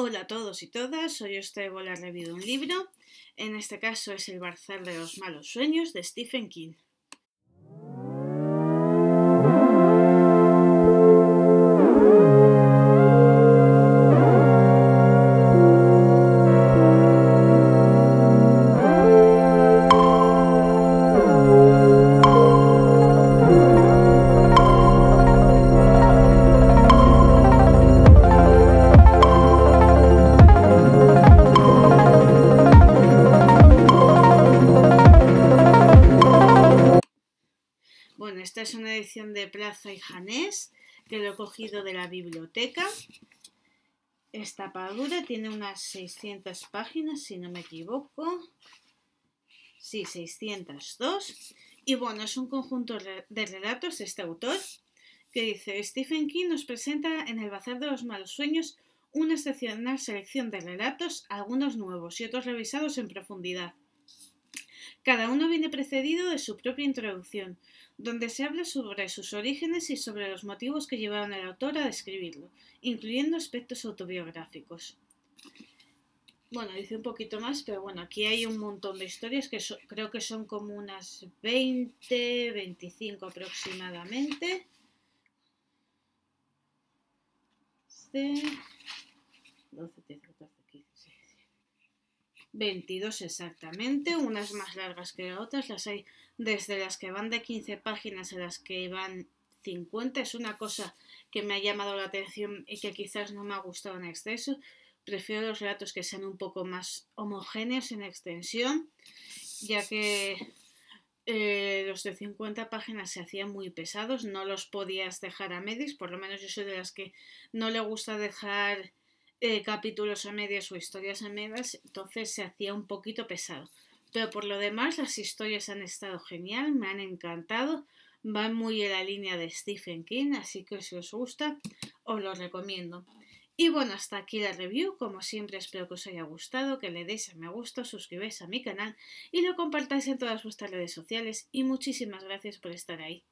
Hola a todos y todas, hoy os traigo la de un libro, en este caso es El Barzal de los Malos Sueños de Stephen King. Esta es una edición de Plaza y Janés que lo he cogido de la biblioteca. Esta padura tiene unas 600 páginas, si no me equivoco. Sí, 602. Y bueno, es un conjunto de relatos de este autor que dice, Stephen King nos presenta en el Bazar de los Malos Sueños una excepcional selección de relatos, algunos nuevos y otros revisados en profundidad. Cada uno viene precedido de su propia introducción, donde se habla sobre sus orígenes y sobre los motivos que llevaron al autor a escribirlo, incluyendo aspectos autobiográficos. Bueno, dice un poquito más, pero bueno, aquí hay un montón de historias que creo que son como unas 20, 25 aproximadamente. 12, 13, 14, 22 exactamente, unas más largas que otras, las hay desde las que van de 15 páginas a las que van 50, es una cosa que me ha llamado la atención y que quizás no me ha gustado en exceso. Prefiero los relatos que sean un poco más homogéneos en extensión, ya que eh, los de 50 páginas se hacían muy pesados, no los podías dejar a medias, por lo menos yo soy de las que no le gusta dejar eh, capítulos a medias o historias a medias, entonces se hacía un poquito pesado. Pero por lo demás, las historias han estado genial, me han encantado, van muy en la línea de Stephen King, así que si os gusta, os lo recomiendo. Y bueno, hasta aquí la review. Como siempre, espero que os haya gustado, que le deis a me gusta, suscribáis a mi canal y lo compartáis en todas vuestras redes sociales. Y muchísimas gracias por estar ahí.